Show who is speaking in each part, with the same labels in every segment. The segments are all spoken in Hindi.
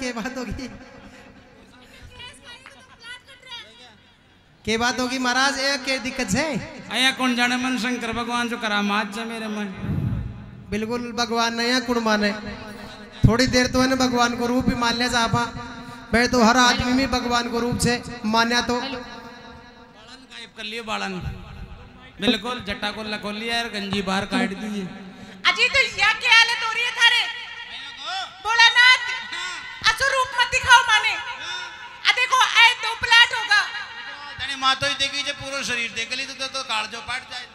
Speaker 1: के बात होगी। के बात होगी महाराज ये के दिक्कत है।
Speaker 2: आया कौन जाने मन शंकर भगवान जो करामात से मेरे मन।
Speaker 1: बिल्कुल भगवान ने या कुड़ माने। थोड़ी देर तो है ना भगवान को रूप ही मान लिया जापा मैं तो हर आदमी में भगवान को रूप से मान्या तो।
Speaker 2: बालन गायब कर लिए बालन। बिल्कुल जट्टा को लखोल लिया यार गंजी बाहर काट दीजिए।
Speaker 3: अजी तो यह क्या हालत हो रही है थारे भोलानाथ दिखाओ माने। आ देखो ऐ दो प्लाट होगा।
Speaker 2: तने मातो ही देखी जे पूरा शरीर देख ली तो तो, तो काट जो पाट जाए।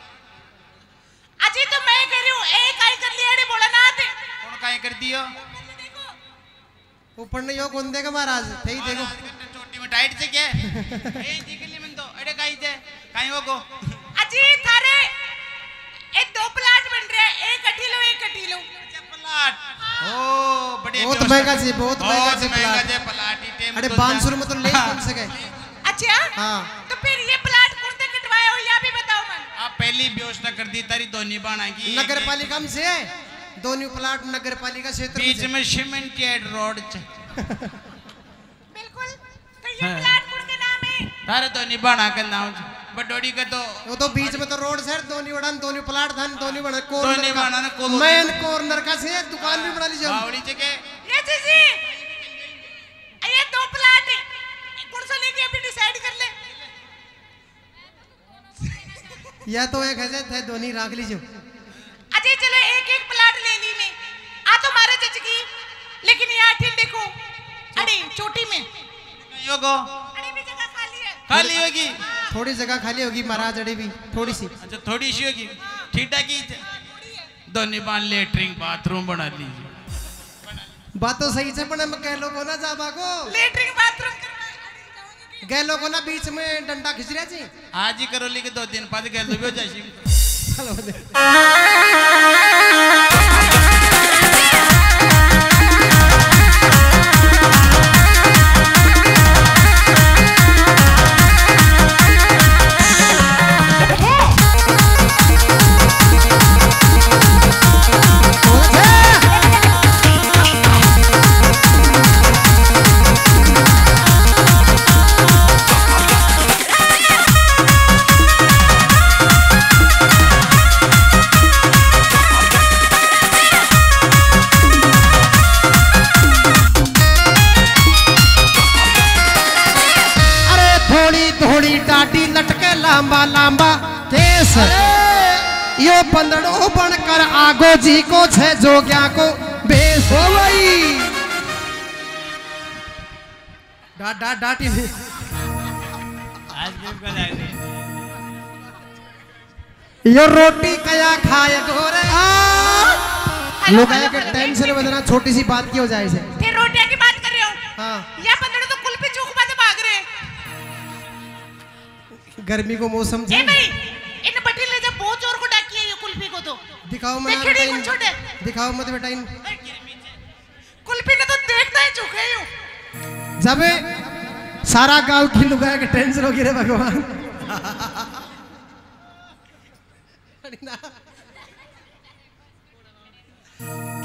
Speaker 3: अजी तो मैं कह रही हूँ एक आई कर लिया रे भोलानाथ।
Speaker 2: कौन काहे कर दियो?
Speaker 1: ऊपर नहीं हो कौन देगा महाराज? थे ही देखो।
Speaker 2: चोटी में टाइट से क्या? ए देख ली मन तो अरे काई जे काई हो को?
Speaker 3: अजी थारे ए दो प्लाट बन रहे हैं एक अठी लो एक अठी लो।
Speaker 2: पलाट।
Speaker 1: बहुत महँगा जी, बहुत महँगा जी
Speaker 2: महँगा
Speaker 1: प्लाट।
Speaker 2: ही टेम
Speaker 1: अरे बांसुर में तो ले। कौन से गए
Speaker 3: अच्छा?
Speaker 1: हाँ।
Speaker 3: तो फिर ये प्लाट से कटवाए हो या भी बताओ मन
Speaker 2: आप पहली व्यवस्था कर दी तारी दोनी बाणा की।
Speaker 1: नगर पालिका में से दोनों प्लाट नगर पालिका क्षेत्र में
Speaker 2: बीच में सीमेंटेड रोड
Speaker 3: बिल्कुल। तो ये
Speaker 2: हाँ।
Speaker 3: प्लाट कौन के नाम है।
Speaker 2: तारे दोनी बाणा का नाम बडोड़ी का तो
Speaker 1: वो तो बीच में तो रोड से दोनों बड़ा दोनों प्लाट था दोनों बड़ा
Speaker 2: दोनों कॉर्नर।
Speaker 1: मेन कॉर्नर का। से दुकान भी बना लीजिए हम।
Speaker 2: बावड़ी जगह
Speaker 3: ये जीजी ये दो प्लाट है। कौन अभी डिसाइड कर ले।
Speaker 1: या तो एक है थे दोनों राख लीजिए।
Speaker 3: अजय चलो एक एक प्लाट ले ली मैं। आ तो मारे चचकी लेकिन यहाँ ठीक देखो। अरे चोटी में।
Speaker 2: यो को
Speaker 3: अरे भी जगह खाली है।
Speaker 2: खाली होगी।
Speaker 1: थोड़ी जगह खाली होगी महाराज अड़ी भी थोड़ी सी।
Speaker 2: अच्छा थोड़ी सी होगी। ठीटा की दोनी बाण लेटरिंग बाथरूम बना लीजिए।
Speaker 1: बात तो सही से पण हम कह को ना जाबा को
Speaker 3: लेटरिंग बाथरूम करवाए।
Speaker 1: को ना बीच में डंडा खिंच रहा जी।
Speaker 2: आज ही करो लेके दो दिन बाद गए तो भी हो जाए
Speaker 1: लांबा लांबा केस यो पंदड़ो बनकर आगो जी को छे जोग्या को बेस। हो भाई। डाट डाट डाटी
Speaker 2: आज भी
Speaker 1: यो रोटी कया खाए गोरे लोग के टेंशन बदना छोटी सी बात की हो जाए से
Speaker 3: फिर रोटियाँ की बात कर रहे हो?
Speaker 1: हाँ। गर्मी को मौसम
Speaker 3: ए भाई इन बटी ले जा बहुत ज़ोर को डाकी है ये कुल्फी को तो।
Speaker 1: दिखाओ मैं
Speaker 3: देखिए नहीं, छोटे।
Speaker 1: दिखाओ मत बेटा इन।
Speaker 3: कुल्फी ने तो देखता ही चूके हूँ
Speaker 1: जब सारा गाँव की लुगाया के टेंशन होगी रे भगवान।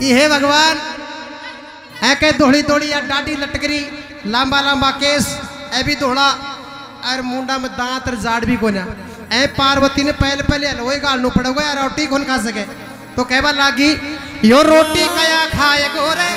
Speaker 1: कि हे भगवान ऐ के दौड़ी दौड़ी या डाडी लटकरी लंबा लंबा केस ऐ भी दौड़ा और मुंडा में दांत और जाड़ भी कोना ए पार्वती ने पहले पहले हलवे गालनो पड़ोगा रोटी कौन खा सके? तो कहवा लागी, यो रोटी कया खाए गोरे?